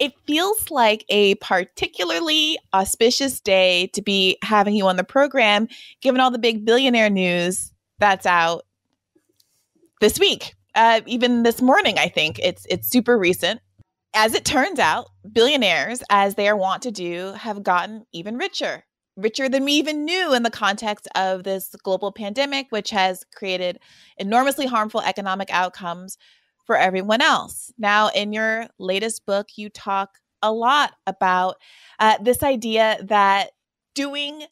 it feels like a particularly auspicious day to be having you on the program, given all the big billionaire news that's out this week. Uh, even this morning, I think it's it's super recent. As it turns out, billionaires, as they are wont to do, have gotten even richer, richer than we even knew in the context of this global pandemic, which has created enormously harmful economic outcomes for everyone else. Now, in your latest book, you talk a lot about uh, this idea that doing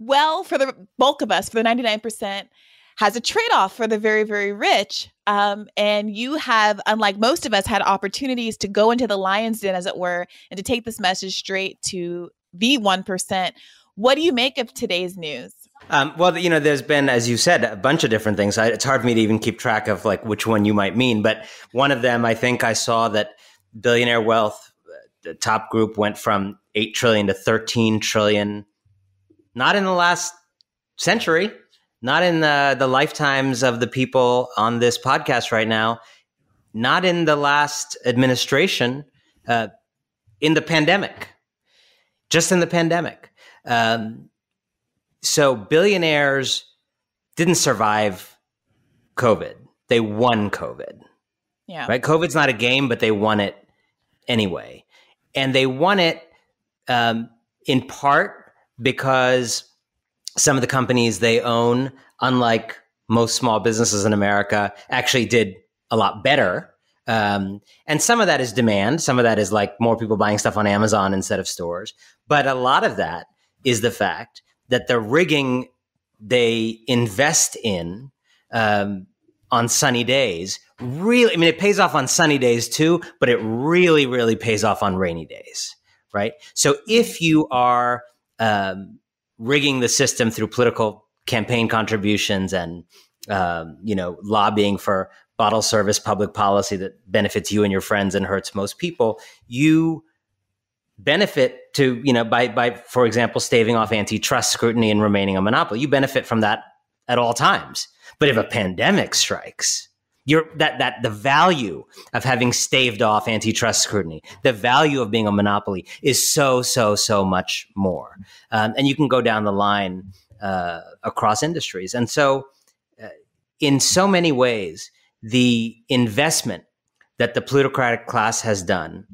well for the bulk of us, for the 99%, has a trade off for the very, very rich. Um, and you have, unlike most of us, had opportunities to go into the lion's den, as it were, and to take this message straight to the 1%. What do you make of today's news? Um, well, you know, there's been, as you said, a bunch of different things. I, it's hard for me to even keep track of like which one you might mean, but one of them, I think I saw that billionaire wealth, uh, the top group went from 8 trillion to 13 trillion, not in the last century, not in the, the lifetimes of the people on this podcast right now, not in the last administration, uh, in the pandemic, just in the pandemic. Um, so billionaires didn't survive COVID. They won COVID. Yeah. Right. COVID's not a game, but they won it anyway. And they won it um, in part because some of the companies they own, unlike most small businesses in America, actually did a lot better. Um, and some of that is demand. Some of that is like more people buying stuff on Amazon instead of stores. But a lot of that is the fact that the rigging they invest in um, on sunny days really, I mean, it pays off on sunny days too, but it really, really pays off on rainy days, right? So if you are um, rigging the system through political campaign contributions and um, you know lobbying for bottle service public policy that benefits you and your friends and hurts most people, you benefit to you know by by for example staving off antitrust scrutiny and remaining a monopoly. You benefit from that at all times. But if a pandemic strikes you're that that the value of having staved off antitrust scrutiny the value of being a monopoly is so so so much more. Um, and you can go down the line uh, across industries. And so uh, in so many ways the investment that the plutocratic class has done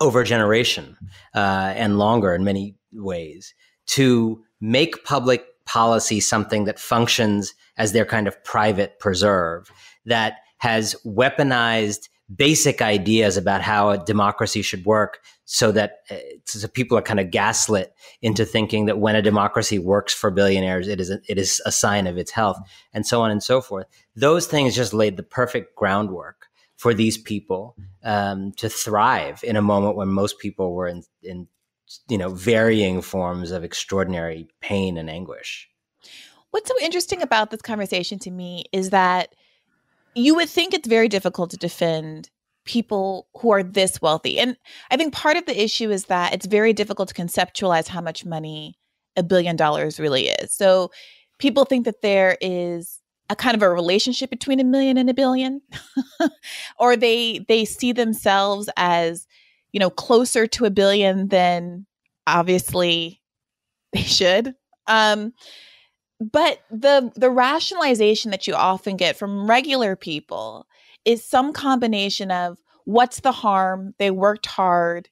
over a generation uh, and longer in many ways to make public policy something that functions as their kind of private preserve that has weaponized basic ideas about how a democracy should work so that uh, so people are kind of gaslit into thinking that when a democracy works for billionaires it is a, it is a sign of its health and so on and so forth. Those things just laid the perfect groundwork for these people um, to thrive in a moment when most people were in, in you know varying forms of extraordinary pain and anguish. What's so interesting about this conversation to me is that you would think it's very difficult to defend people who are this wealthy. And i think part of the issue is that it's very difficult to conceptualize how much money a billion dollars really is. So people think that there is a kind of a relationship between a million and a billion or they they see themselves as you know closer to a billion than obviously they should. Um but the the rationalization that you often get from regular people is some combination of what's the harm they worked hard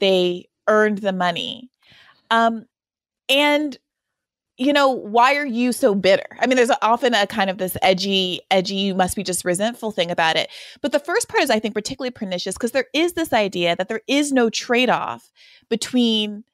they earned the money. Um and you know, why are you so bitter? I mean, there's often a kind of this edgy, edgy, you must be just resentful thing about it. But the first part is, I think, particularly pernicious because there is this idea that there is no trade off between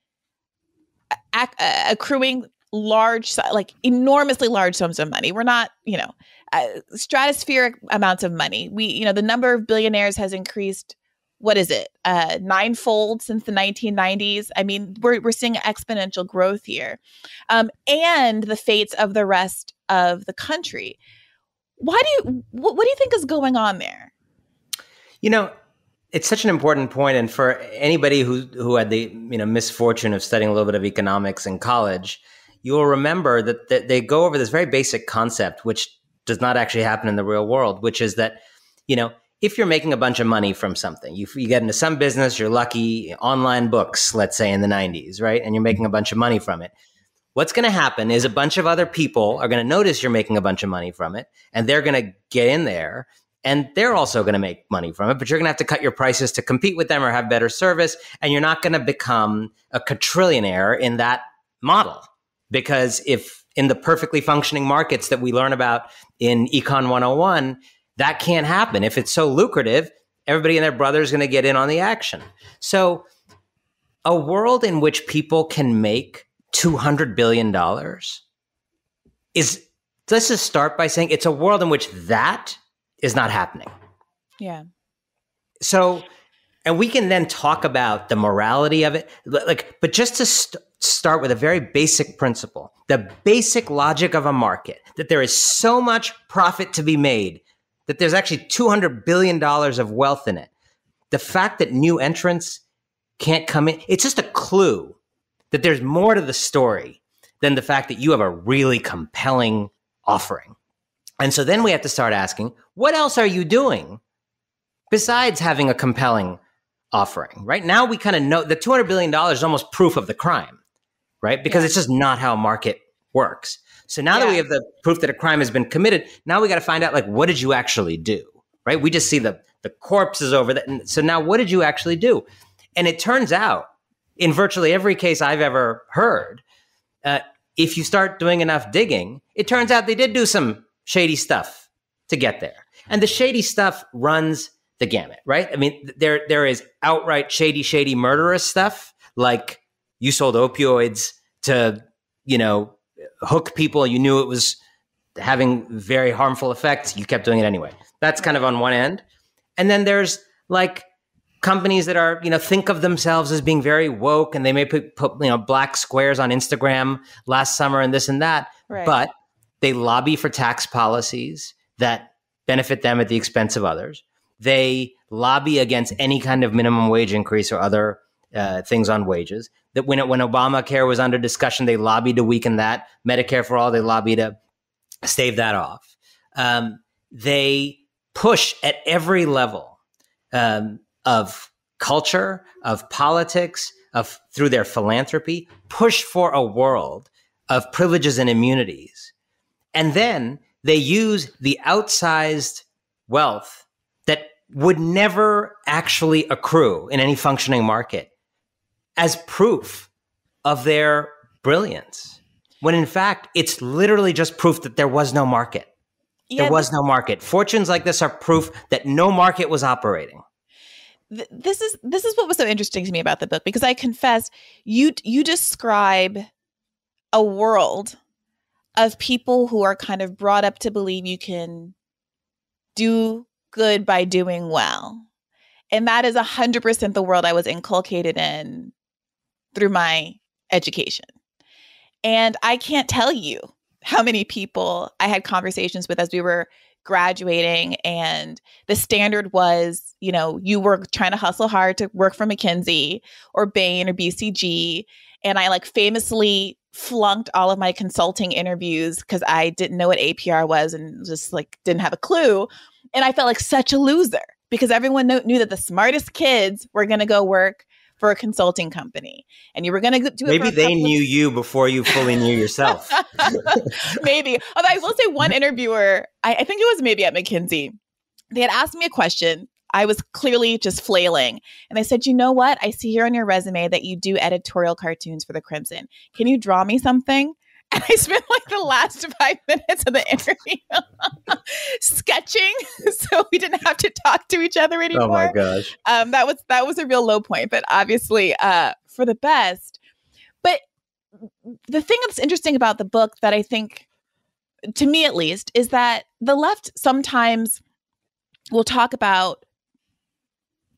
ac- accruing large, like enormously large sums of money. We're not, you know, uh, stratospheric amounts of money. We, you know, the number of billionaires has increased what is it? Uh ninefold since the 1990s i mean we're, we're seeing exponential growth here. Um, and the fates of the rest of the country. Why do you what, what do you think is going on there? You know it's such an important point and for anybody who who had the you know misfortune of studying a little bit of economics in college you will remember that, that they go over this very basic concept which does not actually happen in the real world which is that you know if you're making a bunch of money from something, you, you get into some business, you're lucky, online books, let's say in the 90s, right? And you're making a bunch of money from it. What's going to happen is a bunch of other people are going to notice you're making a bunch of money from it, and they're going to get in there and they're also going to make money from it, but you're going to have to cut your prices to compete with them or have better service. And you're not going to become a quadrillionaire in that model. Because if in the perfectly functioning markets that we learn about in Econ 101, that can't happen. If it's so lucrative, everybody and their brother is going to get in on the action. So, a world in which people can make $200 billion is, let's just start by saying it's a world in which that is not happening. Yeah. So, and we can then talk about the morality of it. Like, but just to st- start with a very basic principle, the basic logic of a market that there is so much profit to be made that there's actually $200 billion of wealth in it. The fact that new entrants can't come in, it's just a clue that there's more to the story than the fact that you have a really compelling offering. And so then we have to start asking, what else are you doing besides having a compelling offering? Right now, we kind of know the $200 billion is almost proof of the crime, right? Because yeah. it's just not how a market works. So now yeah. that we have the proof that a crime has been committed, now we got to find out like what did you actually do? Right? We just see the the corpses over that. And so now what did you actually do? And it turns out in virtually every case I've ever heard, uh, if you start doing enough digging, it turns out they did do some shady stuff to get there. And the shady stuff runs the gamut, right? I mean, there there is outright shady, shady, murderous stuff like you sold opioids to, you know, hook people. You knew it was having very harmful effects. You kept doing it anyway. That's kind of on one end. And then there's like companies that are, you know, think of themselves as being very woke and they may put, put you know, black squares on Instagram last summer and this and that. Right. But they lobby for tax policies that benefit them at the expense of others. They lobby against any kind of minimum wage increase or other uh, things on wages. That when it, when Obamacare was under discussion, they lobbied to weaken that. Medicare for all, they lobbied to stave that off. Um, they push at every level um, of culture, of politics, of through their philanthropy, push for a world of privileges and immunities, and then they use the outsized wealth that would never actually accrue in any functioning market as proof of their brilliance. When in fact, it's literally just proof that there was no market. Yeah, there was no market. Fortunes like this are proof that no market was operating. this is this is what was so interesting to me about the book because I confess you you describe a world of people who are kind of brought up to believe you can do good by doing well. And that is 100% the world I was inculcated in through my education. And I can't tell you how many people I had conversations with as we were graduating and the standard was, you know, you were trying to hustle hard to work for McKinsey or Bain or BCG and I like famously flunked all of my consulting interviews because I didn't know what APR was and just like didn't have a clue and I felt like such a loser because everyone knew, that the smartest kids were going to go work for a consulting company and you were going to do it maybe they knew of- you before you fully knew yourself maybe although i will say one interviewer I, I think it was maybe at mckinsey they had asked me a question I was clearly just flailing. And I said, You know what? I see here on your resume that you do editorial cartoons for the Crimson. Can you draw me something? And I spent like the last five minutes of the interview sketching, so we didn't have to talk to each other anymore. Oh my gosh! Um, that was that was a real low point, but obviously uh, for the best. But the thing that's interesting about the book that I think, to me at least, is that the left sometimes will talk about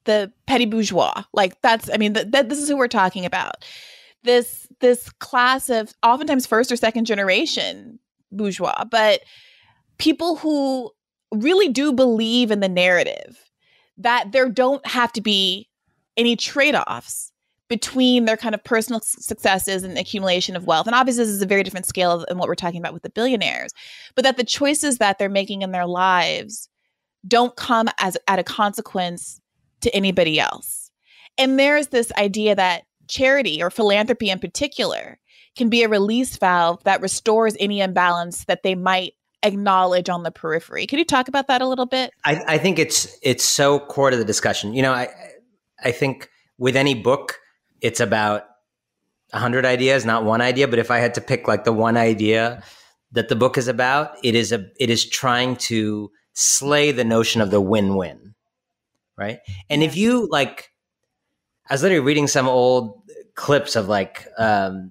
the petty bourgeois. Like that's, I mean, th- th- this is who we're talking about this this class of oftentimes first or second generation bourgeois, but people who really do believe in the narrative that there don't have to be any trade-offs between their kind of personal successes and accumulation of wealth. And obviously, this is a very different scale than what we're talking about with the billionaires, but that the choices that they're making in their lives don't come as at a consequence to anybody else. And there's this idea that charity or philanthropy in particular can be a release valve that restores any imbalance that they might acknowledge on the periphery. Can you talk about that a little bit? I, I think it's it's so core to the discussion. You know, I I think with any book, it's about a hundred ideas, not one idea. But if I had to pick like the one idea that the book is about, it is a it is trying to slay the notion of the win-win. Right. And if you like I was literally reading some old clips of like um,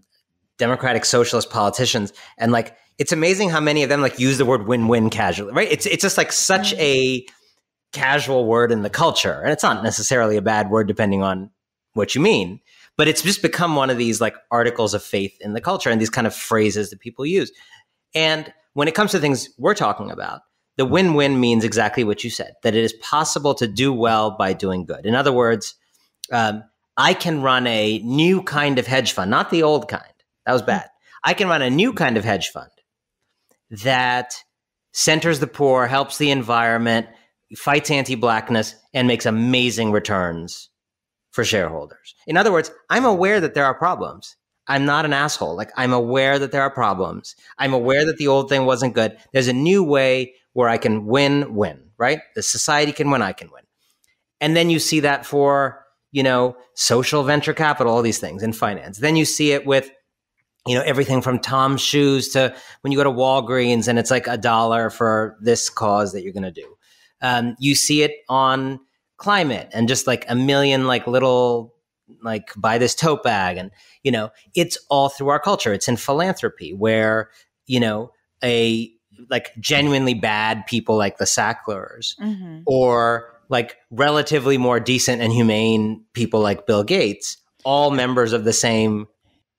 democratic socialist politicians and like it's amazing how many of them like use the word win-win casually, right? It's it's just like such mm. a casual word in the culture, and it's not necessarily a bad word depending on what you mean, but it's just become one of these like articles of faith in the culture and these kind of phrases that people use. And when it comes to things we're talking about, the win-win means exactly what you said: that it is possible to do well by doing good. In other words, um, I can run a new kind of hedge fund, not the old kind. That was hmm. bad. I can run a new kind of hedge fund that centers the poor, helps the environment, fights anti blackness, and makes amazing returns for shareholders. In other words, I'm aware that there are problems. I'm not an asshole. Like, I'm aware that there are problems. I'm aware that the old thing wasn't good. There's a new way where I can win, win, right? The society can win, I can win. And then you see that for, you know, social venture capital, all these things in finance. Then you see it with you know everything from Tom's shoes to when you go to Walgreens and it's like a dollar for this cause that you're going to do. Um, you see it on climate and just like a million like little like buy this tote bag and you know it's all through our culture. It's in philanthropy where you know a like genuinely bad people like the Sacklers mm-hmm. or like relatively more decent and humane people like Bill Gates, all members of the same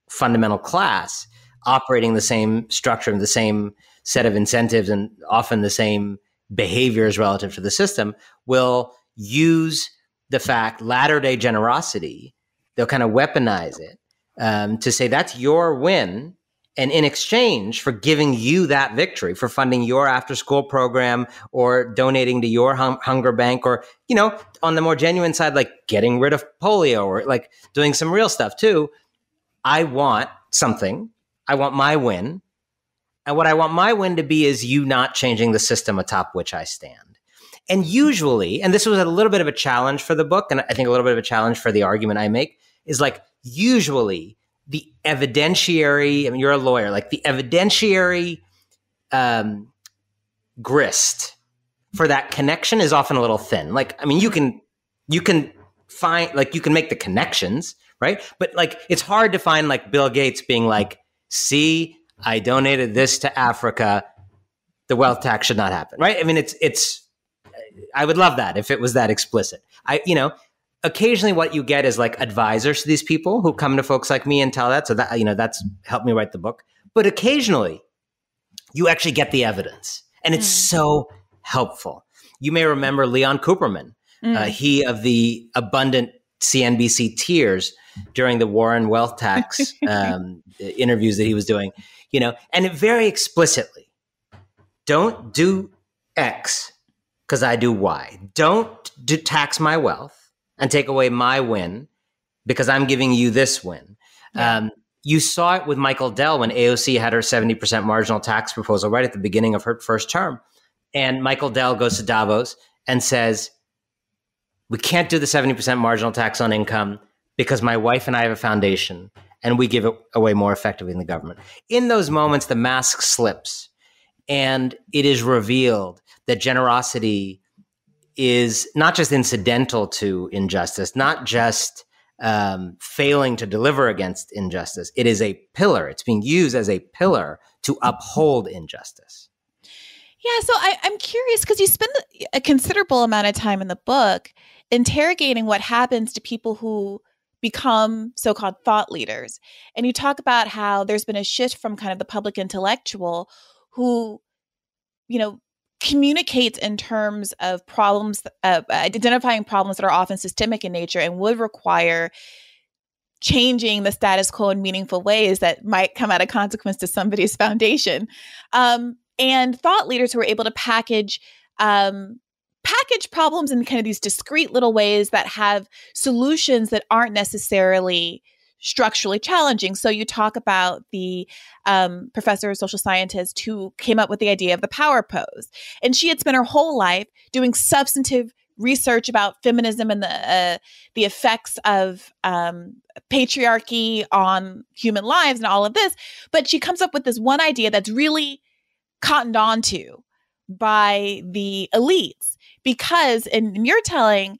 fundamental class operating the same structure and the same set of incentives and often the same behaviors relative to the system will use the fact latter day generosity they'll kind of weaponize it um, to say that's your win and in exchange for giving you that victory for funding your after school program or donating to your hum- hunger bank or you know on the more genuine side like getting rid of polio or like doing some real stuff too I want something. I want my win. And what I want my win to be is you not changing the system atop which I stand. And usually, and this was a little bit of a challenge for the book, and I think a little bit of a challenge for the argument I make, is like usually the evidentiary, I mean, you're a lawyer, like the evidentiary um, grist for that connection is often a little thin. Like, I mean, you can, you can find, like, you can make the connections, right? But like it's hard to find like Bill Gates being like, "See, I donated this to Africa. The wealth tax should not happen." Right? I mean, it's it's I would love that if it was that explicit. I you know, occasionally what you get is like advisors to these people who come to folks like me and tell that. So that you know, that's helped me write the book. But occasionally you actually get the evidence. And it's mm. so helpful. You may remember Leon Cooperman, mm. uh, he of the abundant CNBC tears during the Warren wealth tax um, interviews that he was doing, you know, and it very explicitly don't do X because I do Y. Don't do tax my wealth and take away my win because I'm giving you this win. Yeah. Um, you saw it with Michael Dell when AOC had her 70% marginal tax proposal right at the beginning of her first term. And Michael Dell goes to Davos and says, We can't do the 70% marginal tax on income because my wife and I have a foundation and we give it away more effectively than the government. In those moments, the mask slips and it is revealed that generosity is not just incidental to injustice, not just um, failing to deliver against injustice. It is a pillar. It's being used as a pillar to uphold injustice. Yeah, so I, am curious because you spend a considerable amount of time in the book interrogating what happens to people who become so called thought leaders. And you talk about how there's been a shift from kind of the public intellectual who, you know, communicates in terms of problems, uh, identifying problems that are often systemic in nature and would require changing the status quo in meaningful ways that might come at a consequence to somebody's foundation. Um, and thought leaders who are able to package um, package problems in kind of these discrete little ways that have solutions that aren't necessarily structurally challenging. So you talk about the um, professor, social scientist who came up with the idea of the power pose, and she had spent her whole life doing substantive research about feminism and the uh, the effects of um, patriarchy on human lives and all of this. But she comes up with this one idea that's really cottoned onto by the elites because, in, in your telling,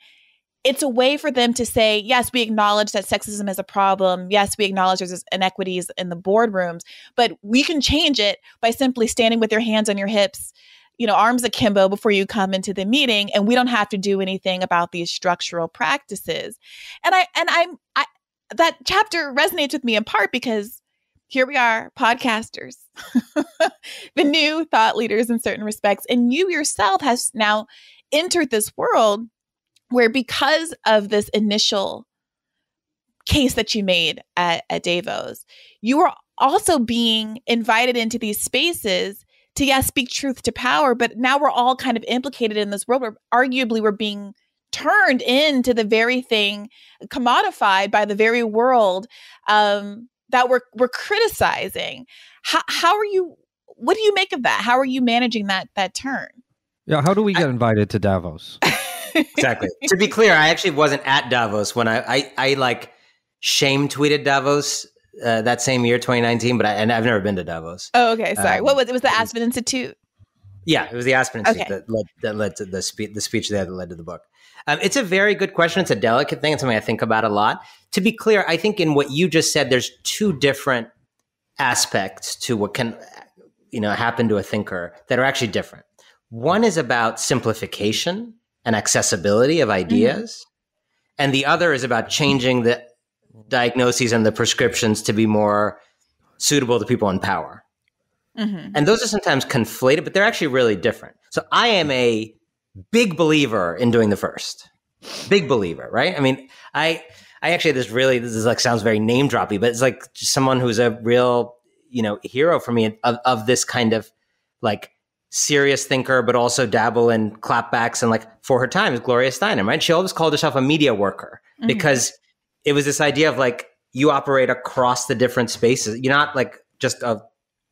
it's a way for them to say, yes, we acknowledge that sexism is a problem. Yes, we acknowledge there's inequities in the boardrooms, but we can change it by simply standing with your hands on your hips, you know, arms akimbo before you come into the meeting, and we don't have to do anything about these structural practices. And I and I'm I that chapter resonates with me in part because here we are, podcasters, the new thought leaders in certain respects, and you yourself has now entered this world where because of this initial case that you made at, at Davos, you were also being invited into these spaces to yes speak truth to power but now we're all kind of implicated in this world where arguably we're being turned into the very thing commodified by the very world um, that we're we're criticizing. How, how are you what do you make of that? How are you managing that that turn? Yeah how do we get I, invited to davos exactly. to be clear, I actually wasn't at Davos when I I, I like shame tweeted Davos uh, that same year, 2019. But I and I've never been to Davos. Oh, okay. Sorry. Um, what was it? Was the Aspen Institute? Yeah, it was the Aspen Institute okay. that led that led to the speech the speech there that led to the book. Um, it's a very good question. It's a delicate thing. It's something I think about a lot. To be clear, I think in what you just said, there's two different aspects to what can you know happen to a thinker that are actually different. One is about simplification, and accessibility of mm-hmm. ideas. Mm-hmm. And the other is about changing the diagnoses and the prescriptions to be more suitable to people in power. Mm-hmm. And those are sometimes conflated, but they're actually really different. So I am a big believer in doing the first. Big believer, right? I mean, I I actually this really this is like sounds very name droppy, but it's like someone who's a real, you know, hero for me of, of this kind of like serious thinker, but also dabble in clapbacks and like for her time is Gloria Steinem, right? She always called herself a media worker mm-hmm. because it was this idea of like you operate across the different spaces. You're not like just a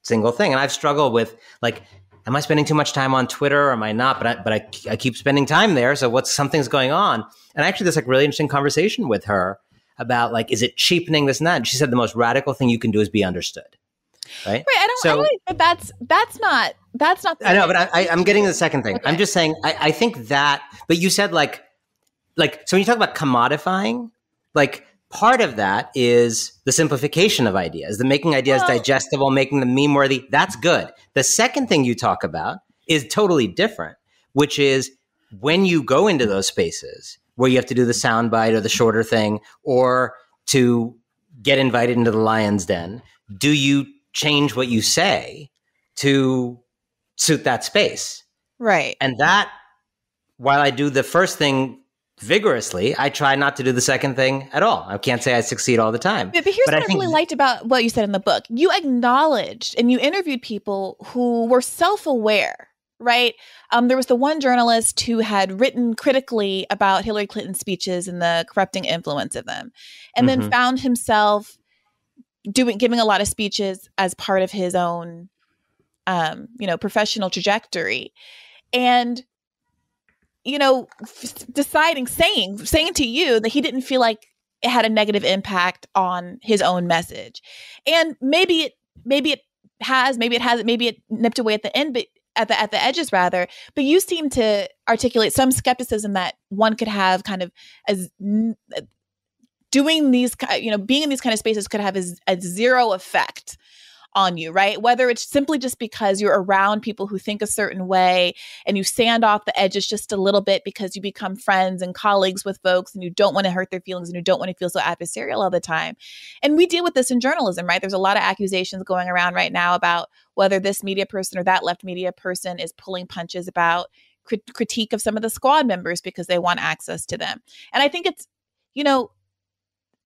single thing. And I've struggled with like, am I spending too much time on Twitter or am I not? But I, but I, I keep spending time there. So what's something's going on? And actually, there's like really interesting conversation with her about like, is it cheapening this and that? And she said the most radical thing you can do is be understood right? Right. I don't. So, I don't that's that's not that's not. I know, but I, I, am getting the second thing. Okay. I'm just saying. I, I think that. But you said like, like so when you talk about commodifying, like part of that is the simplification of ideas, the making ideas well, digestible, making them meme worthy. That's good. The second thing you talk about is totally different, which is when you go into those spaces where you have to do the soundbite or the shorter thing or to get invited into the lion's den do you change what you say to suit that space. Right. And that, while I do the first thing vigorously, I try not to do the second thing at all. I can't say I succeed all the time. But, but here's but what I, really liked about what you said in the book. You acknowledged and you interviewed people who were self aware right? Um, there was the one journalist who had written critically about Hillary Clinton's speeches and the corrupting influence of them, and mm-hmm. then found himself doing giving a lot of speeches as part of his own um, you know professional trajectory. And you know f- deciding saying saying to you that he didn't feel like it had a negative impact on his own message. And maybe it maybe it has maybe it hasn't maybe it nipped away at the end but at the at the edges rather. But you seem to articulate some skepticism that one could have kind of as doing these you know being in these kind of spaces could have a, a zero effect on you, right? Whether it's simply just because you're around people who think a certain way and you sand off the edges just a little bit because you become friends and colleagues with folks and you don't want to hurt their feelings and you don't want to feel so adversarial all the time. And we deal with this in journalism, right? There's a lot of accusations going around right now about whether this media person or that left media person is pulling punches about crit- critique of some of the squad members because they want access to them. And I think it's, you know,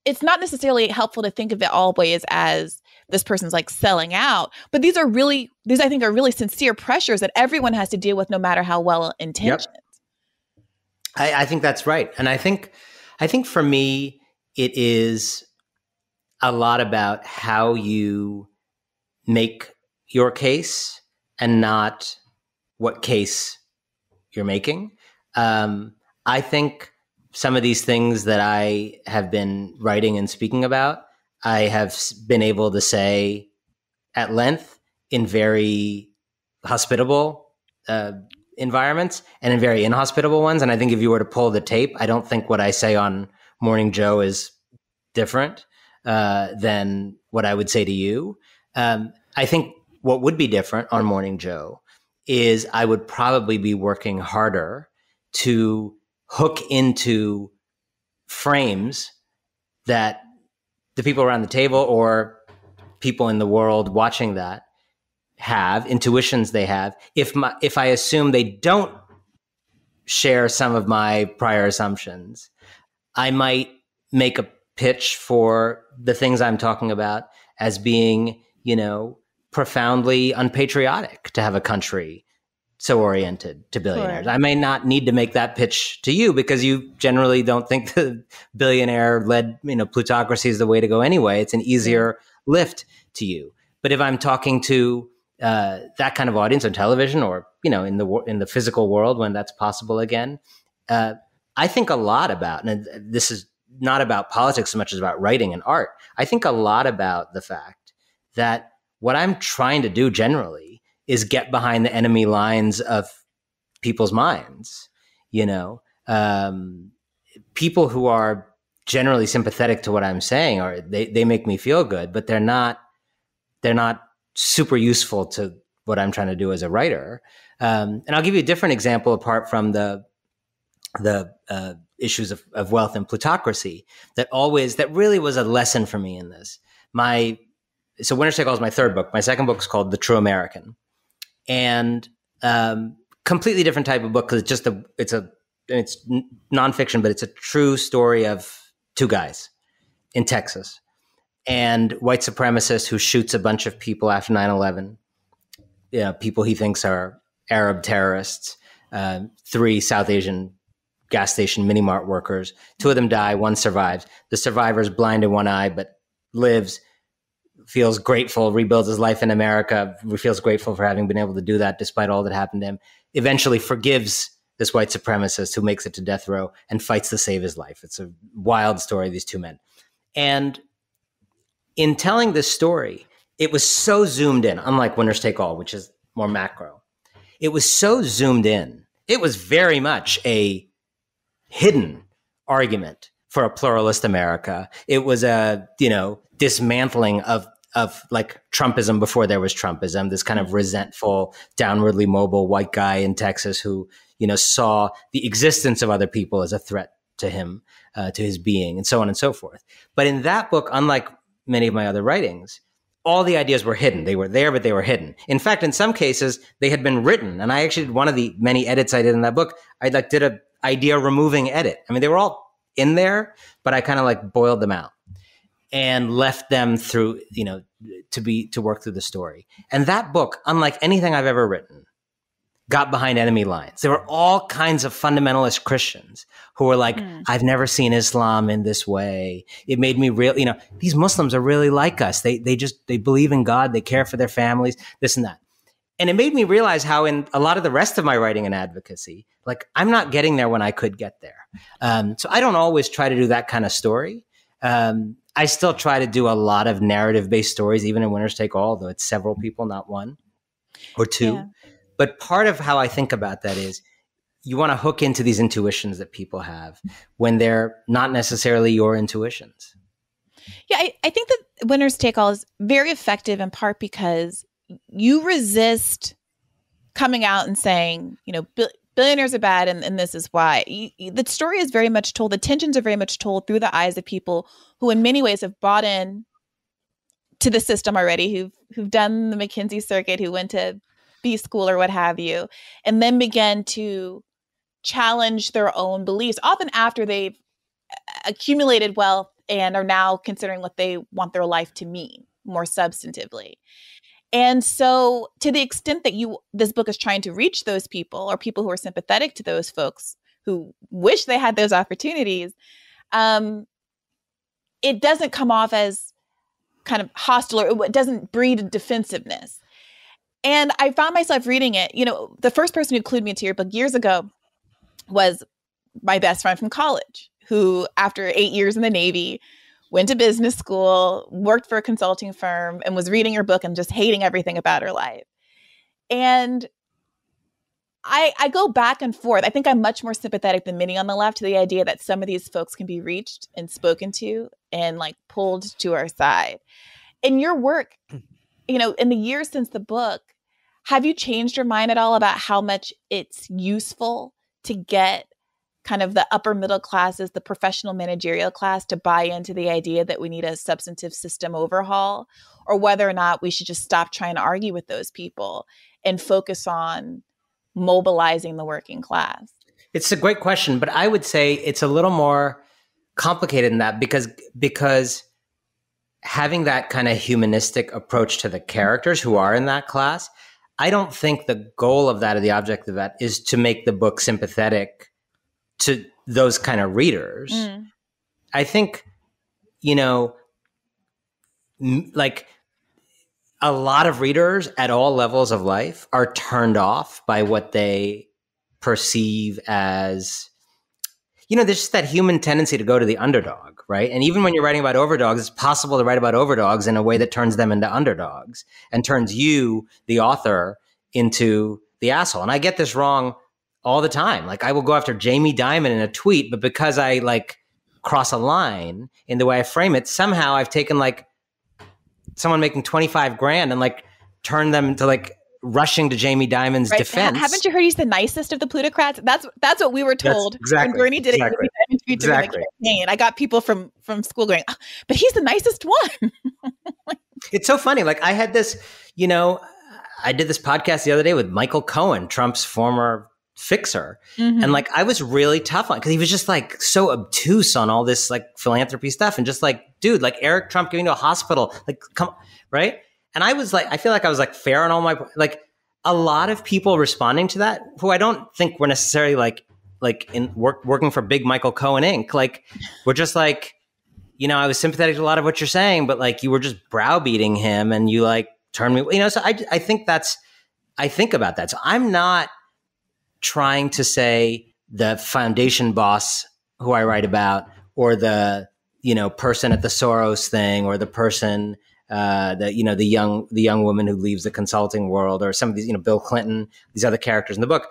it's not necessarily helpful to think of it always as this person's like selling out but these are really these i think are really sincere pressures that everyone has to deal with no matter how well intentioned yep. I, I think that's right, and I think I think for me it is a lot about how you make your case and not what case you're making. Um, I think some of these things that I have been writing and speaking about, I have been able to say at length in very hospitable uh, environments and in very inhospitable ones. And I think if you were to pull the tape, I don't think what I say on Morning Joe is different uh, than what I would say to you. Um, I think what would be different on Morning Joe is I would probably be working harder to hook into frames that the people around the table or people in the world watching that have intuitions they have. If my if i assume they don't share some of my prior assumptions i might make a pitch for the things i'm talking about as being you know profoundly unpatriotic to have a country so oriented to billionaires. Sure. I may not need to make that pitch to you because you generally don't think the billionaire led, you know, plutocracy is the way to go anyway. It's an easier lift to you. But if I'm talking to uh, that kind of audience on television or you know in the in the physical world when that's possible again, uh, I think a lot about, and this is not about politics so much as about writing and art. I think a lot about the fact that what I'm trying to do generally is get behind the enemy lines of people's minds. You know, um, people who are generally sympathetic to what I'm saying or they, they make me feel good, but they're not they're not super useful to what I'm trying to do as a writer. Um, and I'll give you a different example apart from the the uh, issues of, of wealth and plutocracy that always that really was a lesson for me in this. My so Winners Take All is my third book. My second book is called The True American, and um, completely different type of book because it's just a it's a it's nonfiction, but it's a true story of two guys in Texas and white supremacist who shoots a bunch of people after 9-11 you know, people he thinks are arab terrorists uh, three south asian gas station mini mart workers. Two of them die one survives. The survivor is blind in one eye but lives feels grateful, rebuilds his life in America, feels grateful for having been able to do that despite all that happened to him, eventually forgives this white supremacist who makes it to death row and fights to save his life. It's a wild story, these two men. And in telling this story, it was so zoomed in, unlike Winners Take All, which is more macro. It was so zoomed in. It was very much a hidden argument for a pluralist America. It was a, you know, dismantling of of like Trumpism before there was Trumpism, this kind of mm-hmm. resentful, downwardly mobile white guy in Texas who, you know, saw the existence of other people as a threat to him, uh, to his being, and so on and so forth. But in that book, unlike many of my other writings, all the ideas were hidden. They were there, but they were hidden. In fact, in some cases, they had been written. And I actually did one of the many edits I did in that book. I like did a idea removing edit. I mean, they were all in there, but I kind of like boiled them out and left them through, you know, to be to work through the story. And that book, unlike anything I've ever written, got behind enemy lines. There were all kinds of fundamentalist Christians who were like, mm. I've never seen Islam in this way. It made me real, you know, these Muslims are really like us. They they just they believe in God, they care for their families, this and that. And it made me realize how in a lot of the rest of my writing and advocacy, like I'm not getting there when I could get there. Um, so I don't always try to do that kind of story. Um, I still try to do a lot of narrative based stories, even in Winners Take All, though it's several mm-hmm. people, not one or two. Yeah. But part of how I think about that is you want to hook into these intuitions that people have when they're not necessarily your intuitions. Yeah, I, I think that Winners Take All is very effective in part because you resist coming out and saying, you know, billionaires are bad and, and this is why. You, the story is very much told, the tensions are very much told through the eyes of people who, in many ways, have bought in to the system already, who've, who've done the McKinsey circuit, who went to B school or what have you, and then began to challenge their own beliefs, often after they've uh, accumulated wealth and are now considering what they want their life to mean more substantively. And so to the extent that you this book is trying to reach those people or people who are sympathetic to those folks who wish they had those opportunities, um, it doesn't come off as kind of hostile or it doesn't breed defensiveness. And I found myself reading it. You know, the first person who clued me into your book years ago was my best friend from college, who, after eight years in the Navy, went to business school, worked for a consulting firm, and was reading your book and just hating everything about her life. And I, I go back and forth. I think I'm much more sympathetic than many on the left to the idea that some of these folks can be reached and spoken to and like pulled to our side. In your work, you know, in the years since the book, have you changed your mind at all about how much it's useful to get kind of the upper middle classes, the professional managerial class to buy into the idea that we need a substantive system overhaul, or whether or not we should just stop trying to argue with those people and focus on mobilizing the working class? It's a great question, but I would say it's a little more complicated than that because because having that kind of humanistic approach to the characters who are in that class, I don't think the goal of that or the object of that is to make the book sympathetic to those kind of readers. Mm. I think, you know, m- like a lot of readers at all levels of life are turned off by what they perceive as you know, there's just that human tendency to go to the underdog, right? And even when you're writing about overdogs, it's possible to write about overdogs in a way that turns them into underdogs and turns you, the author, into the asshole. And I get this wrong all the time. Like I will go after Jamie Dimon in a tweet, but because I like cross a line in the way I frame it, somehow I've taken like someone making 25 grand and like turned them into like rushing to Jamie Dimon's right. defense. Haven't you heard he's the nicest of the plutocrats? That's that's what we were told that's exactly, when Bernie did exactly, it exactly. campaign. I got people from from school going, oh, but he's the nicest one. it's so funny. Like I had this, you know, I did this podcast the other day with Michael Cohen, Trump's former fixer. Mm-hmm. And like I was really tough on because he was just like so obtuse on all this like philanthropy stuff and just like, dude, like Eric Trump going to a hospital, like come right. And I was like, I feel like I was like fair on all my like a lot of people responding to that who I don't think were necessarily like like in work working for big Michael Cohen Inc. Like we're just like, you know, I was sympathetic to a lot of what you're saying, but like you were just browbeating him and you like turned me, you know, so I I think that's I think about that. So I'm not trying to say the foundation boss who I write about or the you know person at the Soros thing or the person uh, the you know the young the young woman who leaves the consulting world or some of these you know Bill Clinton these other characters in the book.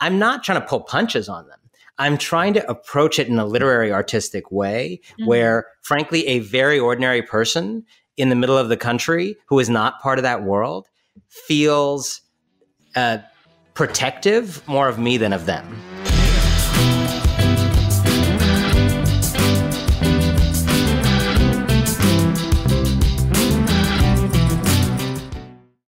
I'm not trying to pull punches on them. I'm trying to approach it in a literary artistic way mm-hmm. where frankly a very ordinary person in the middle of the country who is not part of that world feels uh, protective more of me than of them.